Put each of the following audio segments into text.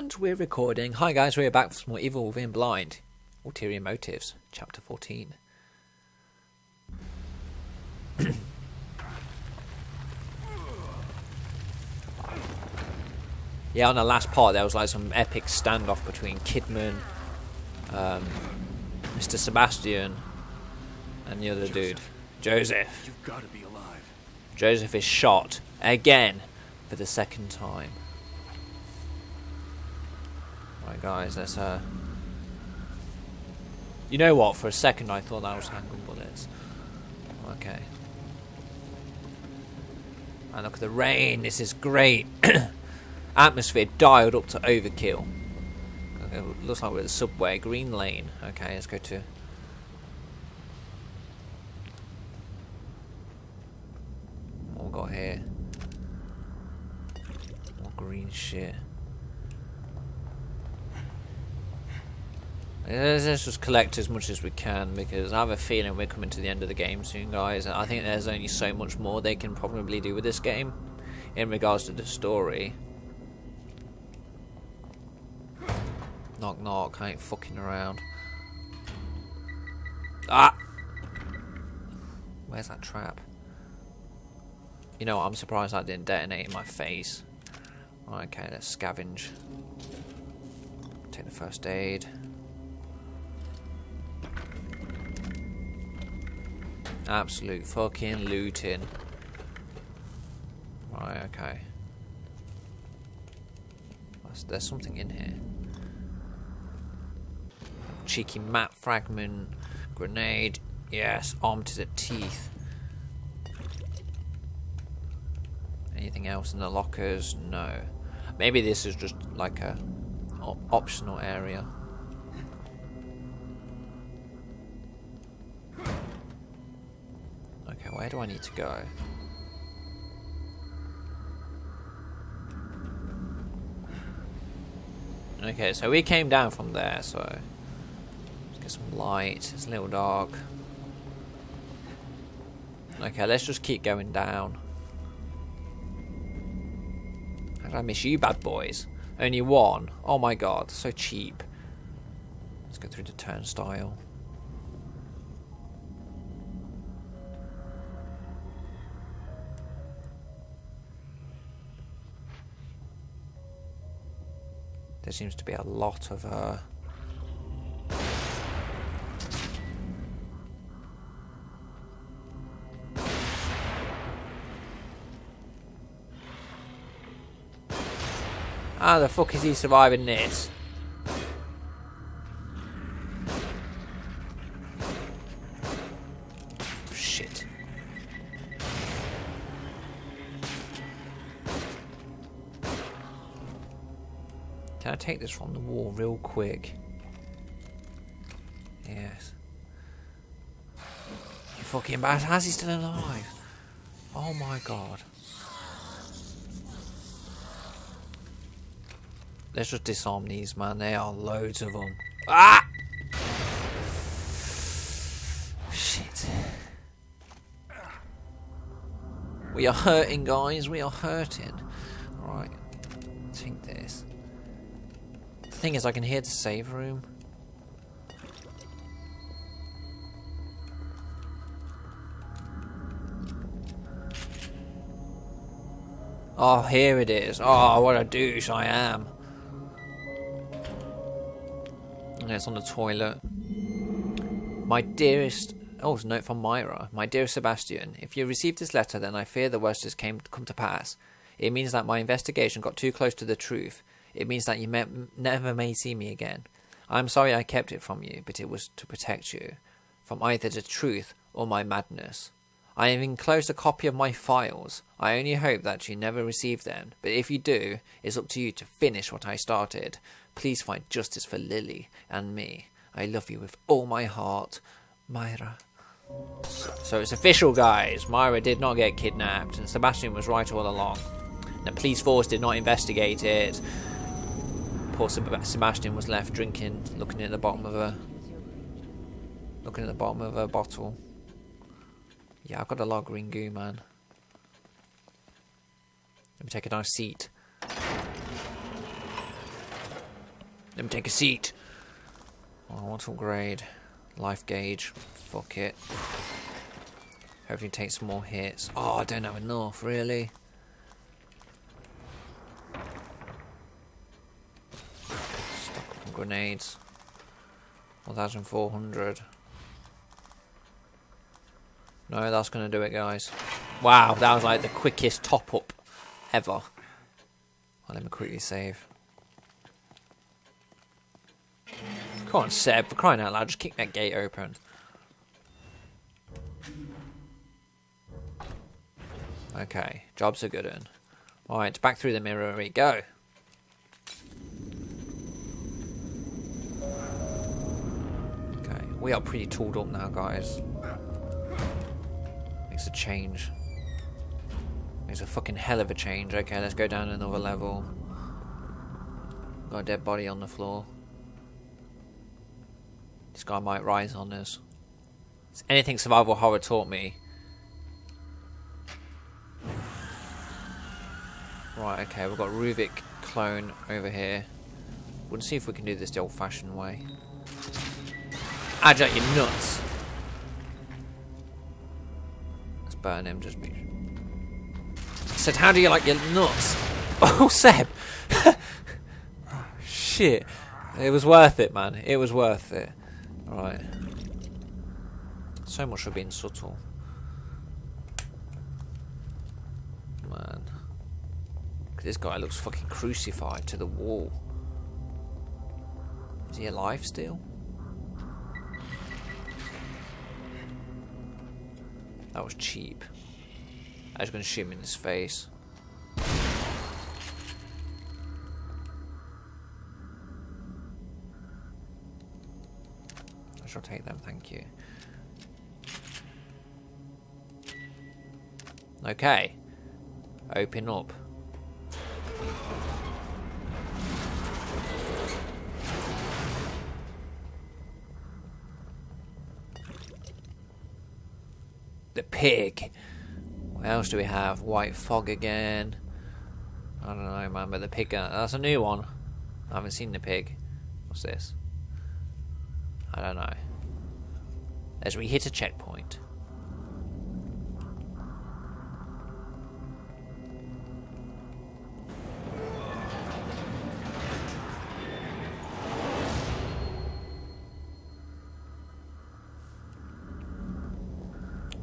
And we're recording. Hi guys, we're back for some more Evil Within Blind. Ulterior Motives, Chapter 14. yeah, on the last part there was like some epic standoff between Kidman, um, Mr. Sebastian, and the other Joseph. dude, Joseph. You've got to be alive. Joseph is shot again for the second time. Right, guys, let's uh. You know what? For a second, I thought that was handgun bullets. Okay. And look at the rain. This is great. Atmosphere dialed up to overkill. Looks like we're at the subway. Green Lane. Okay, let's go to. What we got here? More green shit. Let's just collect as much as we can because I have a feeling we're coming to the end of the game soon, guys. I think there's only so much more they can probably do with this game in regards to the story. Knock knock, I ain't fucking around. Ah! Where's that trap? You know what, I'm surprised that didn't detonate in my face. Okay, let's scavenge. Take the first aid. Absolute fucking looting. Right, okay. There's, something in here. Cheeky map fragment, grenade, yes, armed to the teeth. Anything else in the lockers? No. Maybe this is just like a optional area. Where do I need to go? Okay, so we came down from there, so let's get some light. It's a little dark. Okay, let's just keep going down. How did I miss you, bad boys? Only one. Oh my god, so cheap. Let's go through the turnstile. There seems to be a lot of uh How the fuck is he surviving this? Shit. Can I take this from the wall real quick? Yes. You fucking bastard. How's he still alive? Oh my god. Let's just disarm these, man. There are loads of them. Ah! Shit. We are hurting, guys. We are hurting. Thing is, I can hear the save room. Oh, here it is. Oh, what a douche I am. It's on the toilet. My dearest. Oh, it's a note from Myra. My dear Sebastian, if you received this letter, then I fear the worst has came come to pass. It means that my investigation got too close to the truth. It means that you may, never may see me again. I am sorry I kept it from you, but it was to protect you from either the truth or my madness. I have enclosed a copy of my files. I only hope that you never receive them, but if you do, it's up to you to finish what I started. Please find justice for Lily and me. I love you with all my heart, Myra. So it's official, guys. Myra did not get kidnapped, and Sebastian was right all along. The police force did not investigate it. Poor Seb- Sebastian was left drinking, looking at the bottom of a, looking at the bottom of a bottle. Yeah, I've got a lot of green goo, man. Let me take a nice seat. Let me take a seat. Oh, what's upgrade? Life gauge. Fuck it. Hopefully take some more hits. Oh, I don't have enough, really. Stock on grenades. 1,400. No, that's going to do it, guys. Wow, that was like the quickest top up ever. Well, let me quickly save. Come on, Seb, for crying out loud, just kick that gate open. Okay, jobs are good in. Alright, back through the mirror we go. We are pretty tooled up now, guys. Makes a change. Makes a fucking hell of a change. Okay, let's go down another level. Got a dead body on the floor. This guy might rise on us. It's anything survival horror taught me. Right, okay, we've got Ruvik clone over here. We'll see if we can do this the old fashioned way. Agile, you nuts! Let's burn him, just be. I said, how do you like your nuts? Oh, Seb! Shit. It was worth it, man. It was worth it. Right. So much for being subtle. Man. This guy looks fucking crucified to the wall. Is he alive still? That was cheap. I was going to shoot him in his face. I shall take them, thank you. Okay. Open up. Pig. What else do we have? White fog again. I don't know, man, but the pig. Uh, that's a new one. I haven't seen the pig. What's this? I don't know. As we hit a checkpoint.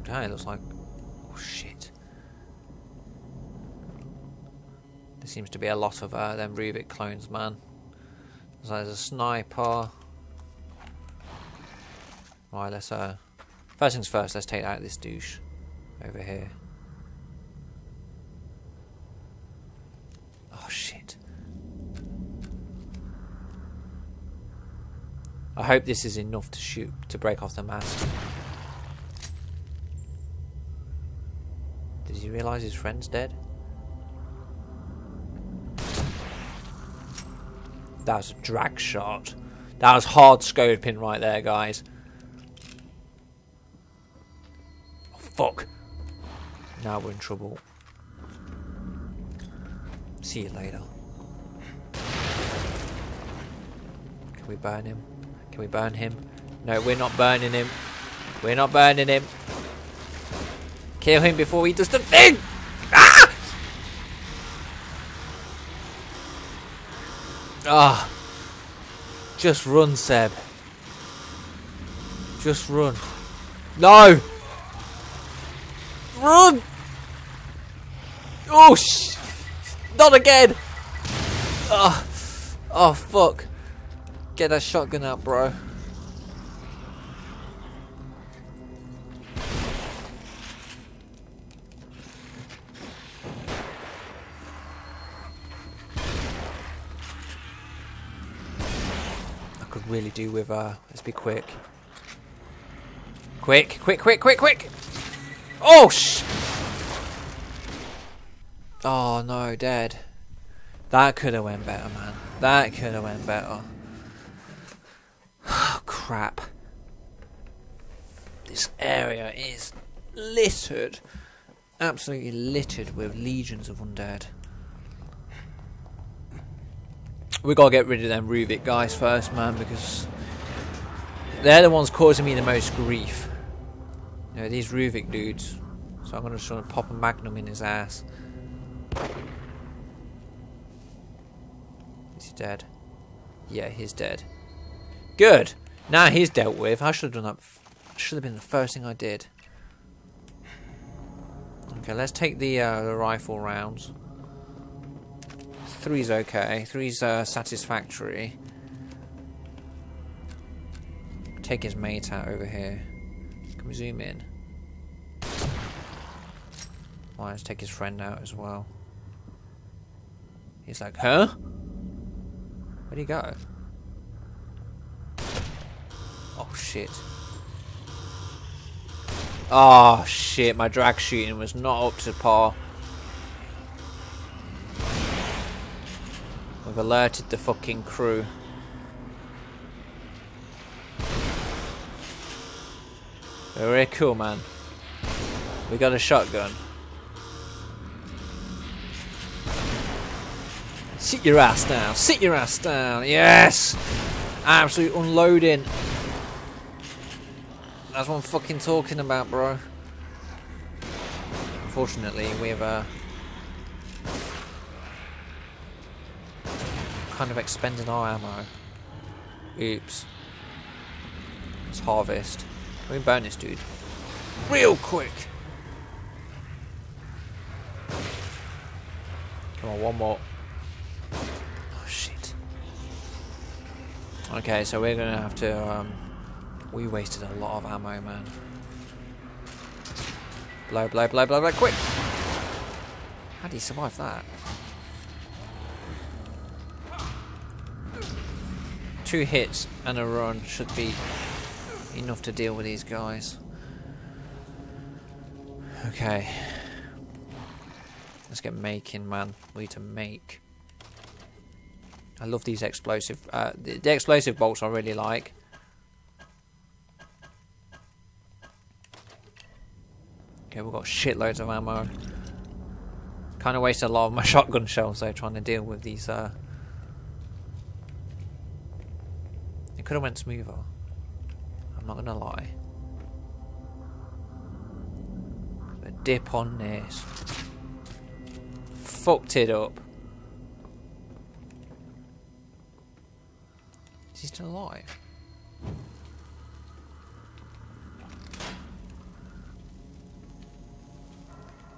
Okay, looks like. Oh shit. There seems to be a lot of uh, them Ruvik clones, man. So there's a sniper. Right, let's uh. First things first, let's take out this douche over here. Oh shit. I hope this is enough to shoot to break off the mask. Realise his friend's dead? That was a drag shot. That was hard scoping right there, guys. Oh, fuck. Now we're in trouble. See you later. Can we burn him? Can we burn him? No, we're not burning him. We're not burning him. Kill him before he does the thing! Ah! Ah! Just run, Seb. Just run. No! Run! Oh, sh! Not again! Oh, oh, fuck. Get that shotgun out, bro. Really do with, uh, let's be quick. Quick, quick, quick, quick, quick! Oh, sh! Oh, no, dead. That could have went better, man. That could have went better. Oh, crap. This area is littered. Absolutely littered with legions of undead. We gotta get rid of them Ruvik guys first, man, because they're the ones causing me the most grief. You know, these Ruvik dudes. So I'm gonna just sort of pop a magnum in his ass. Is he dead? Yeah, he's dead. Good. Now he's dealt with. I should have done that. Should have been the first thing I did. Okay, let's take the uh, the rifle rounds. Three's okay. Three's uh, satisfactory. Take his mate out over here. Can we zoom in? Well, let's take his friend out as well. He's like, huh? Where'd he go? Oh shit. Oh shit, my drag shooting was not up to par. We've alerted the fucking crew. Very cool, man. We got a shotgun. Sit your ass down. Sit your ass down. Yes! Absolute unloading. That's what I'm fucking talking about, bro. Unfortunately, we've uh, kind of expending our ammo. Oops. Let's harvest. Can we burn this dude? Real quick! Come on, one more. Oh, shit. Okay, so we're gonna have to, um, we wasted a lot of ammo, man. Blow, blow, blow, blow, blow, quick! How do you survive that? Two hits and a run should be enough to deal with these guys. Okay. Let's get making, man. We need to make. I love these explosive. Uh, the, the explosive bolts I really like. Okay, we've got shitloads of ammo. Kind of wasted a lot of my shotgun shells though, trying to deal with these. Uh... It could have went smoother. I'm not gonna lie. A dip on this. Fucked it up. Is he still alive?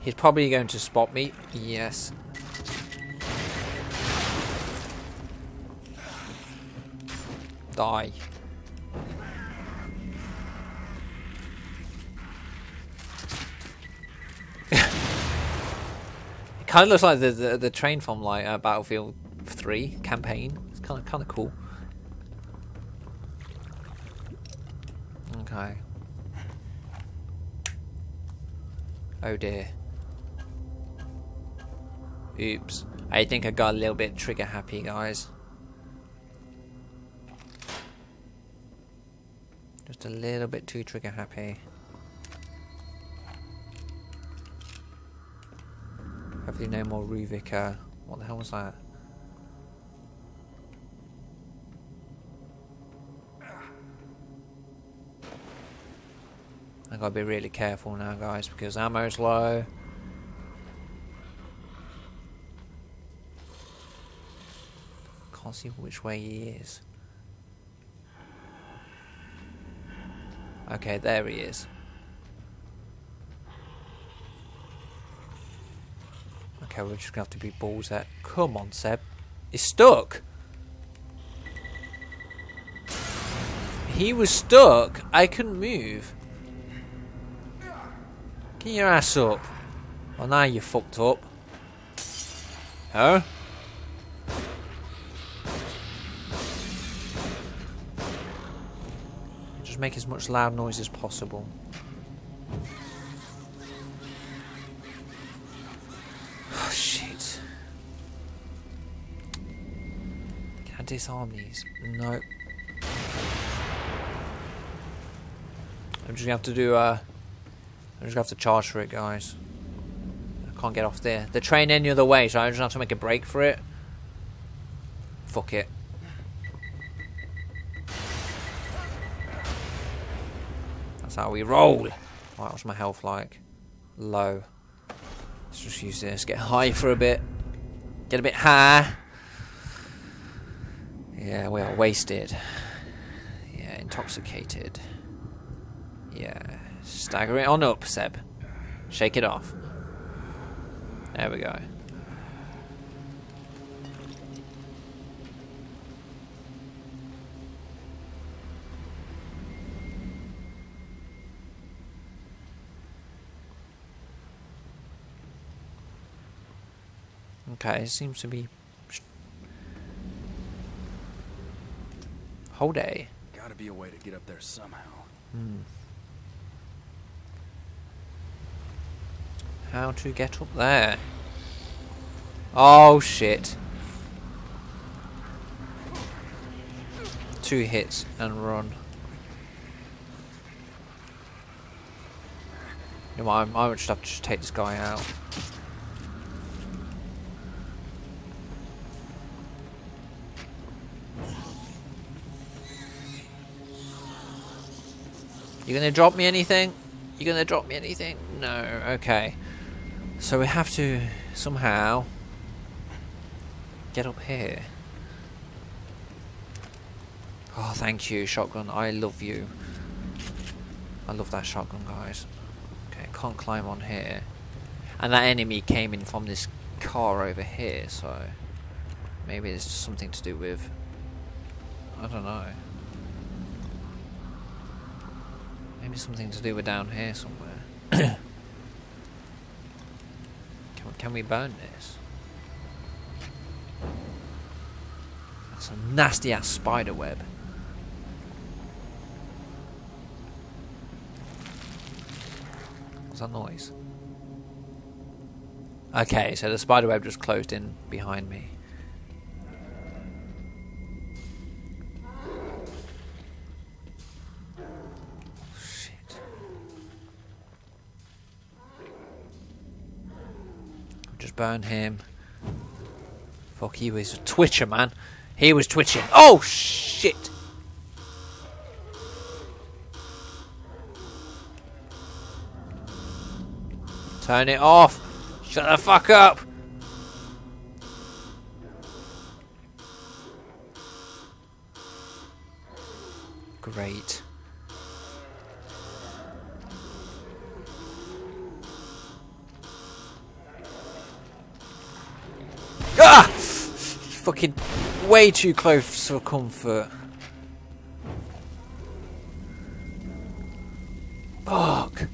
He's probably going to spot me. Yes. Die. it kind of looks like the, the, the train from like uh, Battlefield 3 campaign. It's kind of kind of cool. Okay. Oh dear. Oops. I think I got a little bit trigger happy, guys. Just a little bit too trigger happy. Hopefully no more Ruvik. Uh, what the hell was that? I gotta be really careful now, guys, because ammo's low. Can't see which way he is. Okay, there he is. Okay, we're just gonna have to be balls at. Come on, Seb. He's stuck. He was stuck. I couldn't move. Get your ass up. Well, now you're fucked up. Huh? Make as much loud noise as possible. Oh, shit. Can I disarm these? No. I'm just gonna have to do uh I'm just gonna have to charge for it guys. I can't get off there. The train any other way, so I just have to make a break for it. Fuck it. That's how we roll. Right, what's my health like? Low. Let's just use this. Get high for a bit. Get a bit high. Yeah, we are wasted. Yeah, intoxicated. Yeah. Stagger it on up, Seb. Shake it off. There we go. Okay, it seems to be whole day. Gotta be a way to get up there somehow. Hmm. How to get up there? Oh shit. Two hits and run. You know, I, I would just have to just take this guy out. You gonna drop me anything? You gonna drop me anything? No, okay. So we have to somehow get up here. Oh, thank you, shotgun. I love you. I love that shotgun, guys. Okay, can't climb on here. And that enemy came in from this car over here, so maybe it's something to do with. I don't know. Maybe something to do with down here somewhere. can, can we burn this? That's a nasty ass spider web. What's that noise? Okay, so the spider web just closed in behind me. Shit. Just burn him. Fuck, he was a twitcher, man. He was twitching. Oh, shit! Turn it off! Shut the fuck up! Great. Fucking way too close for comfort. Fuck. I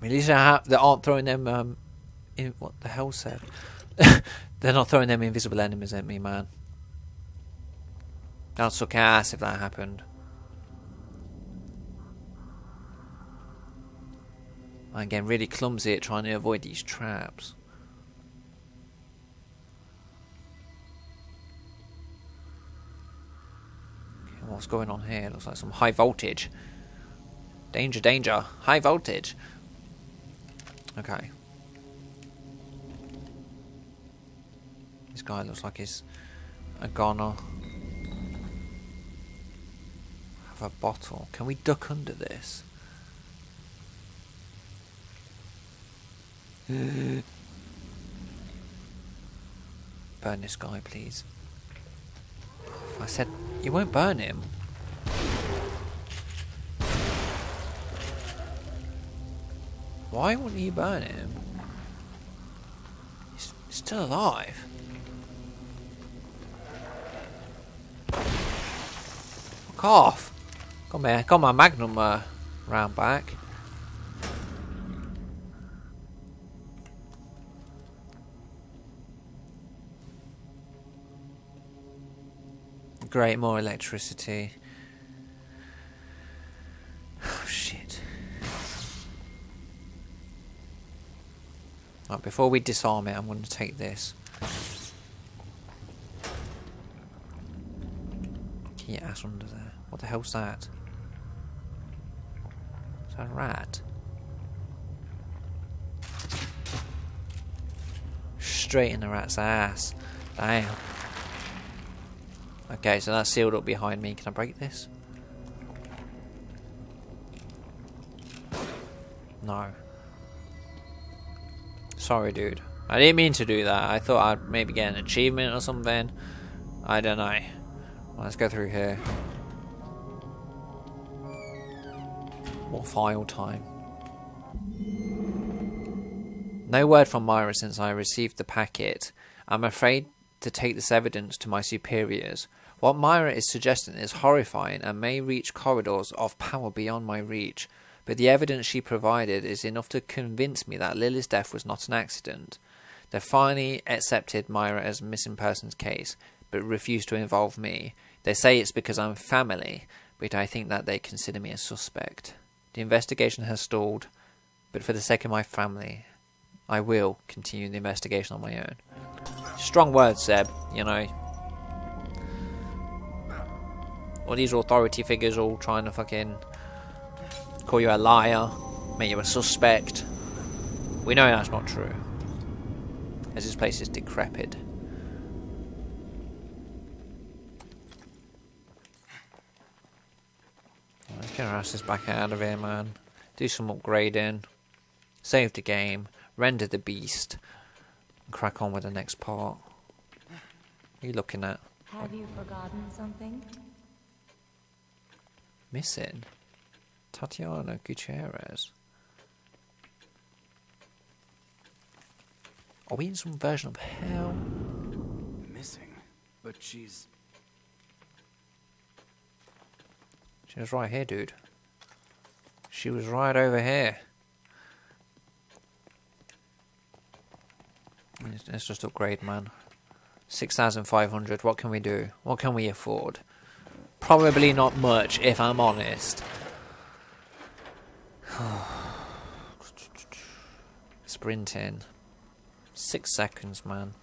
mean, at least they aren't throwing them. Um, in what the hell said? They're not throwing them invisible enemies at me, man. That would suck ass if that happened. I'm getting really clumsy at trying to avoid these traps. Okay, what's going on here? Looks like some high voltage. Danger, danger. High voltage. Okay. This guy looks like he's a goner. Have a bottle. Can we duck under this? burn this guy, please. I said you won't burn him. Why wouldn't you burn him? He's still alive. Fuck off. Got my, got my magnum uh, round back. Great, more electricity. Oh, shit. Right, before we disarm it, I'm going to take this. Get your ass under there. What the hell's that? It's a rat. Straight in the rat's ass. Damn. Okay, so that's sealed up behind me. Can I break this? No. Sorry, dude. I didn't mean to do that. I thought I'd maybe get an achievement or something. I don't know. Let's go through here. More file time. No word from Myra since I received the packet. I'm afraid to take this evidence to my superiors. What Myra is suggesting is horrifying and may reach corridors of power beyond my reach, but the evidence she provided is enough to convince me that Lily's death was not an accident. They finally accepted Myra as missing persons case, but refused to involve me. They say it's because I'm family, but I think that they consider me a suspect. The investigation has stalled, but for the sake of my family, I will continue the investigation on my own. Strong words, Seb, you know. All these authority figures all trying to fucking call you a liar, make you a suspect. We know that's not true. As this place is decrepit. Let's get our asses back out of here, man. Do some upgrading. Save the game. Render the beast. And crack on with the next part. What are you looking at? Have you forgotten something? Missing? Tatiana Gutierrez. Are we in some version of hell? Missing. But she's. She was right here, dude. She was right over here. Let's- just upgrade, man. 6,500. What can we do? What can we afford? Probably not much, if I'm honest. Sprinting. Six seconds, man.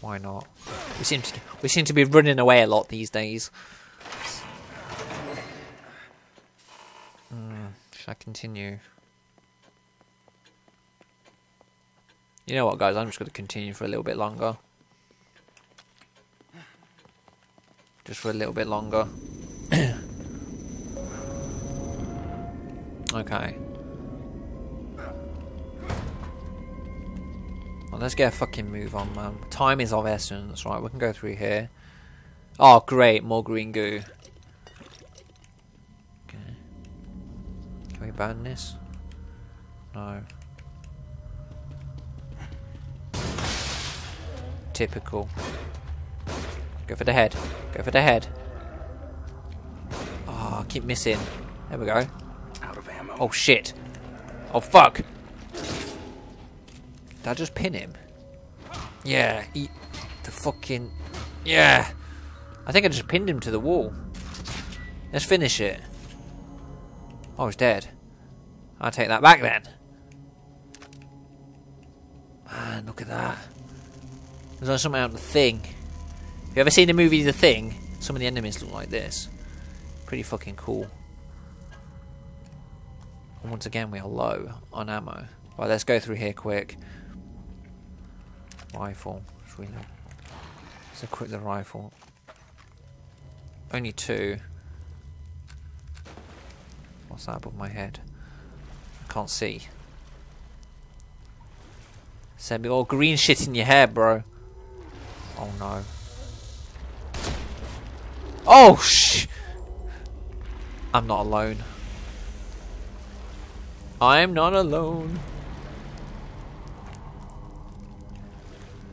Why not? We seem to we seem to be running away a lot these days. Mm, should I continue? You know what, guys? I'm just going to continue for a little bit longer. Just for a little bit longer. okay. Well, let's get a fucking move on, man. Time is of essence, right? We can go through here. Oh, great, more green goo. Okay. Can we ban this? No. Typical. Go for the head. Go for the head. Oh, I keep missing. There we go. out of ammo. Oh shit. Oh fuck. Did I just pin him? Yeah, eat the fucking. Yeah. I think I just pinned him to the wall. Let's finish it. Oh, he's dead. I'll take that back then. Man, look at that. There's like something out of the thing. Have you ever seen the movie The Thing? Some of the enemies look like this. Pretty fucking cool. And once again, we are low on ammo. Right, let's go through here quick. Rifle. Let's reload. Let's equip the rifle. Only two. What's that above my head? I can't see. Send me all green shit in your hair, bro. Oh no. Oh sh! I'm not alone. I'm not alone.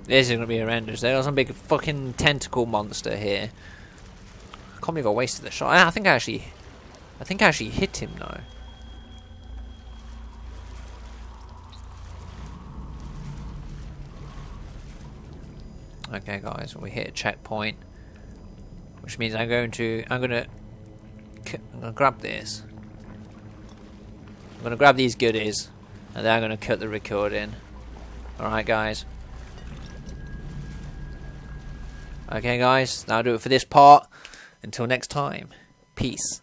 This is gonna be horrendous. There's some big fucking tentacle monster here. I can't believe I wasted the shot. I think I actually, I think I actually hit him though. Okay, guys, we hit a checkpoint, which means I'm going to, I'm gonna, I'm gonna grab this. I'm gonna grab these goodies, and then I'm gonna cut the recording. All right, guys. Okay, guys, that'll do it for this part. Until next time, peace.